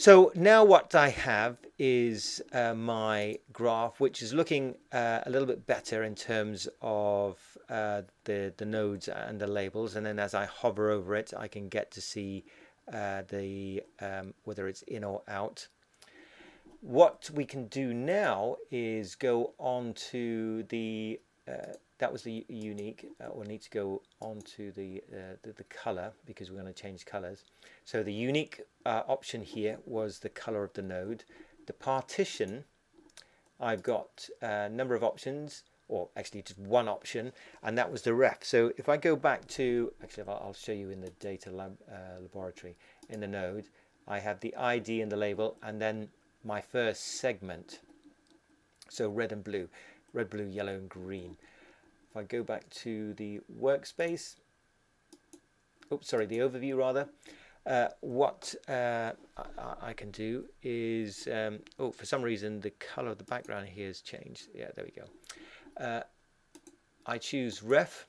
So now what I have is uh, my graph, which is looking uh, a little bit better in terms of uh, the, the nodes and the labels. And then as I hover over it, I can get to see uh, the um, whether it's in or out. What we can do now is go on to the uh, that was the unique. Uh, we'll need to go on to the, uh, the, the, color because we're going to change colors. So the unique uh, option here was the color of the node. The partition, I've got a number of options, or actually just one option, and that was the ref. So if I go back to, actually I'll show you in the data lab, uh, laboratory, in the node, I have the ID and the label, and then my first segment. So red and blue, red, blue, yellow, and green. If I go back to the workspace, oops, sorry, the overview rather, uh, what uh, I, I, can do is, um, oh, for some reason the color of the background here has changed. Yeah, there we go. Uh, I choose ref,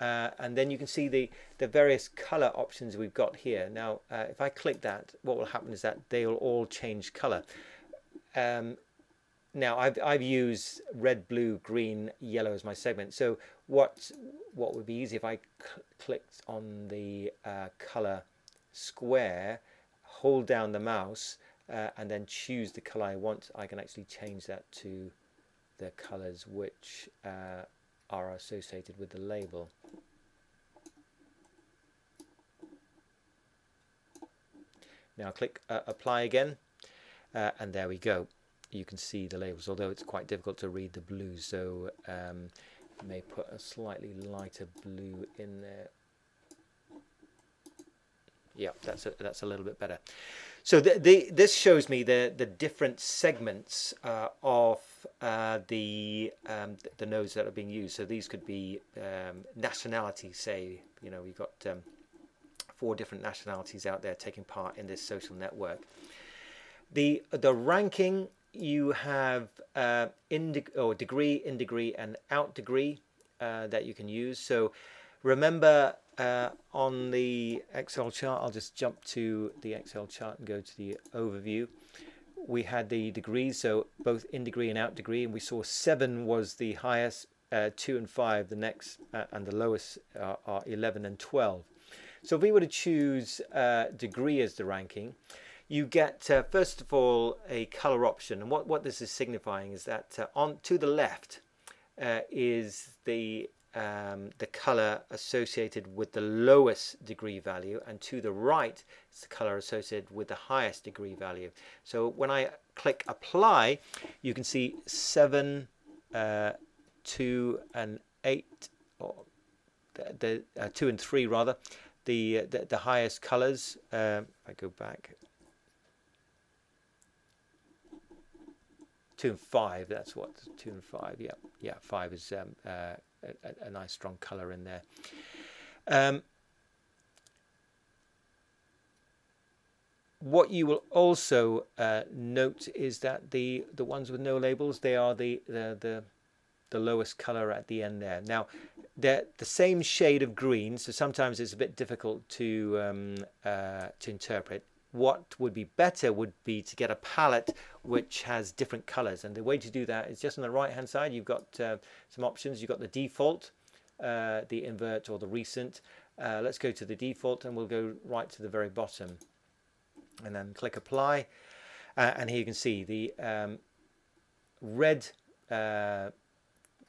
uh, and then you can see the, the various color options we've got here. Now, uh, if I click that, what will happen is that they'll all change color. Um, now I've, I've used red, blue, green, yellow as my segment. So what what would be easy if I clicked on the uh, color square, hold down the mouse, uh, and then choose the color I want. I can actually change that to the colors which uh, are associated with the label. Now click uh, apply again, uh, and there we go you can see the labels, although it's quite difficult to read the blue, so um, may put a slightly lighter blue in there. Yeah, that's a, that's a little bit better. So the, the, this shows me the, the different segments uh, of uh, the, um, the nodes that are being used. So these could be um, nationalities, say, you know, we've got um, four different nationalities out there taking part in this social network. The, the ranking you have uh, in de or degree, in degree, and out degree uh, that you can use. So remember uh, on the Excel chart, I'll just jump to the Excel chart and go to the overview. We had the degrees, so both in degree and out degree, and we saw seven was the highest, uh, two and five the next, uh, and the lowest are, are 11 and 12. So if we were to choose uh, degree as the ranking, you get uh, first of all a color option. And what, what this is signifying is that uh, on to the left uh, is the um, the color associated with the lowest degree value and to the right is the color associated with the highest degree value. So when I click apply you can see 7 uh, 2 and 8 or the, the uh, 2 and 3 rather the, the, the highest colors. Uh, I go back two and five. That's what two and five. Yeah, yeah. Five is um, uh, a, a, nice strong color in there. Um, what you will also uh, note is that the the ones with no labels they are the the the, the lowest color at the end there. Now they're the same shade of green, so sometimes it's a bit difficult to um, uh, to interpret what would be better would be to get a palette which has different colors. And the way to do that is just on the right hand side you've got uh, some options. You've got the default uh, the invert or the recent. Uh, let's go to the default and we'll go right to the very bottom. And then click apply. Uh, and here you can see the um, red uh,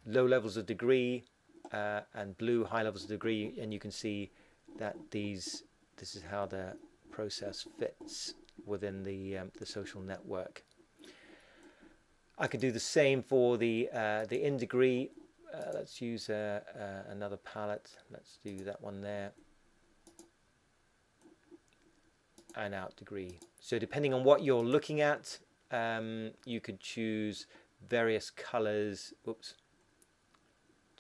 low levels of degree uh, and blue high levels of degree. And you can see that these this is how the process fits within the, um, the social network. I could do the same for the, uh, the in degree. Uh, let's use uh, uh, another palette. Let's do that one there. And out degree. So depending on what you're looking at, um, you could choose various colors. Oops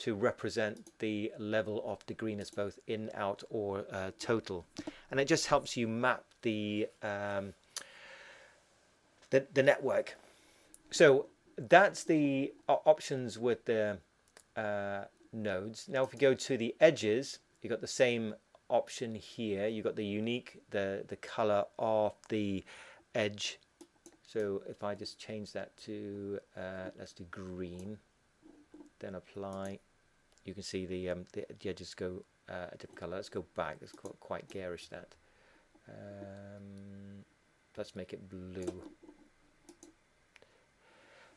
to represent the level of degreeness both in, out or uh, total. And it just helps you map the, um, the, the, network. So that's the options with the uh, nodes. Now if we go to the edges, you've got the same option here. You've got the unique, the, the color of the edge. So if I just change that to, uh, let's do green, then apply, you can see the, um, the, edges go uh, a different color. Let's go back, it's quite, quite garish that. Um, let's make it blue.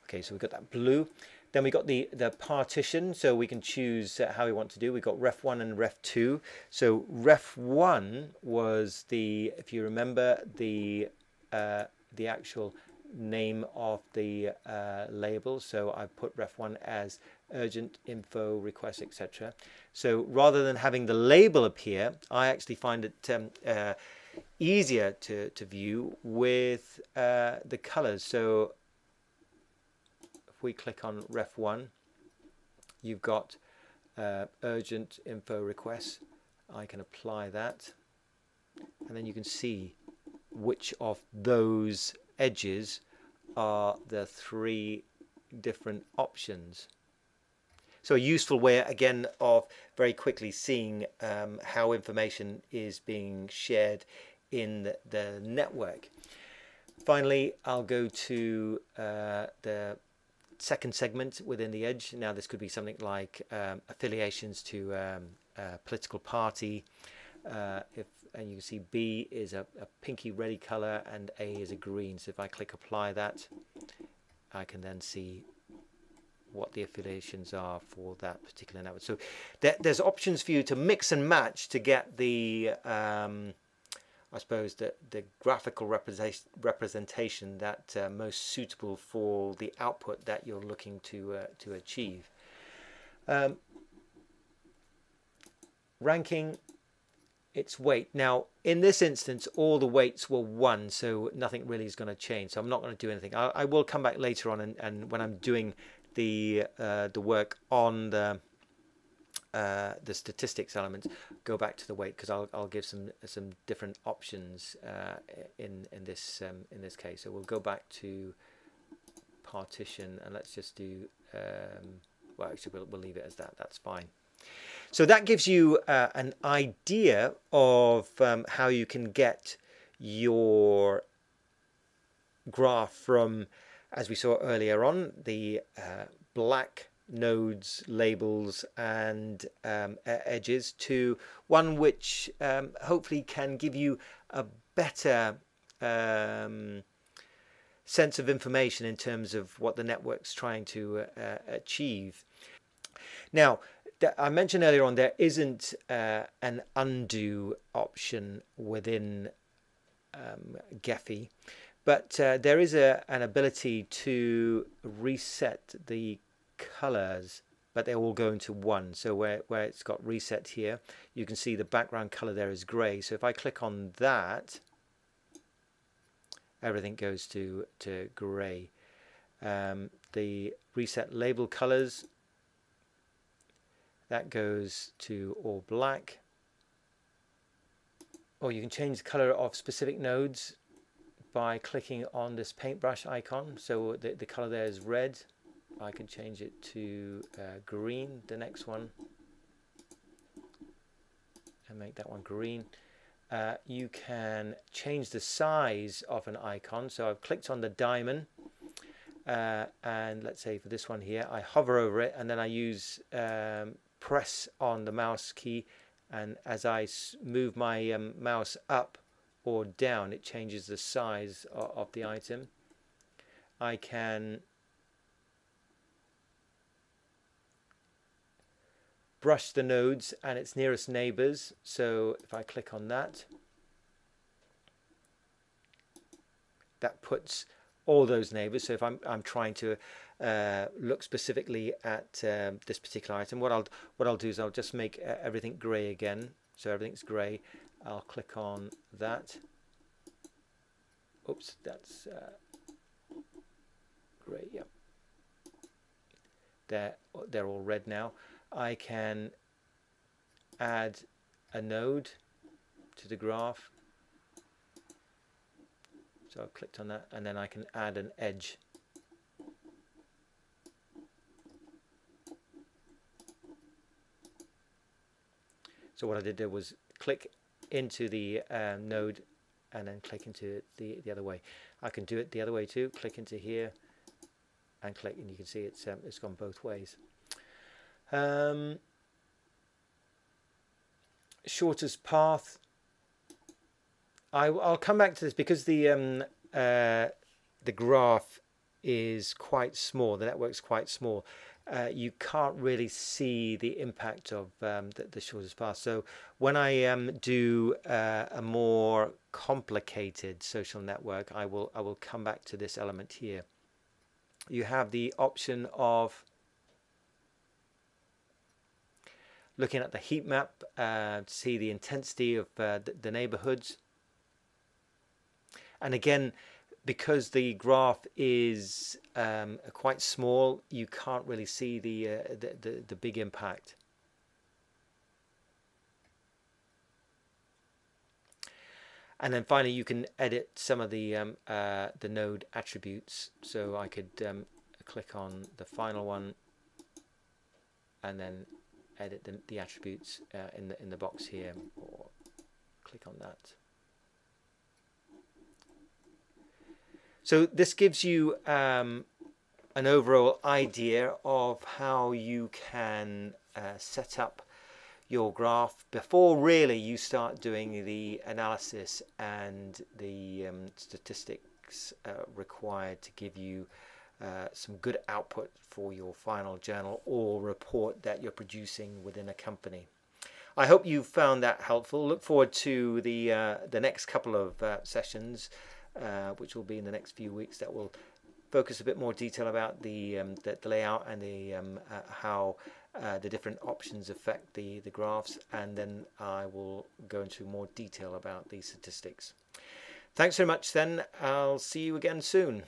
Okay, so we've got that blue. Then we got the, the partition, so we can choose uh, how we want to do. We've got ref 1 and ref 2. So ref 1 was the, if you remember, the uh, the actual name of the uh, label. So I put ref 1 as urgent info request, etc. So rather than having the label appear, I actually find it um, uh, easier to, to view with uh, the colors. So if we click on ref 1 you've got uh, urgent info requests I can apply that and then you can see which of those edges are the three different options so a useful way again of very quickly seeing um, how information is being shared in the, network finally I'll go to uh, the second segment within the edge. Now this could be something like um, affiliations to um, a political party. Uh, if and you can see B is a, a pinky ready color and A is a green. So if I click apply that, I can then see what the affiliations are for that particular network. So there, there's options for you to mix and match to get the um, I suppose, the, the graphical representation that uh, most suitable for the output that you're looking to, uh, to achieve. Um, ranking its weight. Now, in this instance, all the weights were 1, so nothing really is going to change. So I'm not going to do anything. I, I, will come back later on and, and when I'm doing the, uh, the work on the uh, the statistics elements, go back to the weight because I'll, I'll give some some different options uh, in in this um, in this case. So we'll go back to partition and let's just do um, well. Actually, we'll, we'll leave it as that. That's fine. So that gives you uh, an idea of um, how you can get your graph from, as we saw earlier on, the uh, black nodes, labels and um, edges to one which um, hopefully can give you a better um, sense of information in terms of what the network's trying to uh, achieve. Now, I mentioned earlier on there isn't uh, an undo option within um, Gephi, but uh, there is a, an ability to reset the colors but they all go into one. So where, where it's got reset here you can see the background color there is gray. So if I click on that everything goes to to gray. Um, the reset label colors that goes to all black. Or you can change the color of specific nodes by clicking on this paintbrush icon. So the, the color there is red. I can change it to uh, green, the next one, and make that one green. Uh, you can change the size of an icon. So I've clicked on the diamond, uh, and let's say for this one here, I hover over it, and then I use um, press on the mouse key, and as I move my um, mouse up or down, it changes the size of, of the item. I can brush the nodes and its nearest neighbors. So if I click on that, that puts all those neighbors. So if I'm, I'm trying to uh, look specifically at um, this particular item, what I'll, what I'll do is I'll just make uh, everything gray again. So everything's gray. I'll click on that. Oops, that's uh, gray, yep. They're, they're all red now. I can add a node to the graph. So I've clicked on that and then I can add an edge. So what I did there was click into the uh, node and then click into the, the other way. I can do it the other way too, click into here and click and you can see it's, um, it's gone both ways. Um, shortest path. I, will come back to this because the um, uh, the graph is quite small. The network's quite small. Uh, you can't really see the impact of um, the, the, shortest path. So when I um, do uh, a more complicated social network, I will I will come back to this element here. You have the option of looking at the heat map uh, to see the intensity of uh, the, the neighborhoods. And again, because the graph is um, quite small, you can't really see the, uh, the, the, the, big impact. And then finally, you can edit some of the um, uh, the node attributes. So I could um, click on the final one, and then edit the, the attributes uh, in the in the box here, or click on that. So this gives you um, an overall idea of how you can uh, set up your graph before really you start doing the analysis and the um, statistics uh, required to give you uh, some good output for your final journal or report that you're producing within a company. I hope you found that helpful. Look forward to the uh, the next couple of uh, sessions uh, which will be in the next few weeks that will focus a bit more detail about the, um, the, the, layout and the, um, uh, how uh, the different options affect the, the graphs and then I will go into more detail about the statistics. Thanks very much then. I'll see you again soon.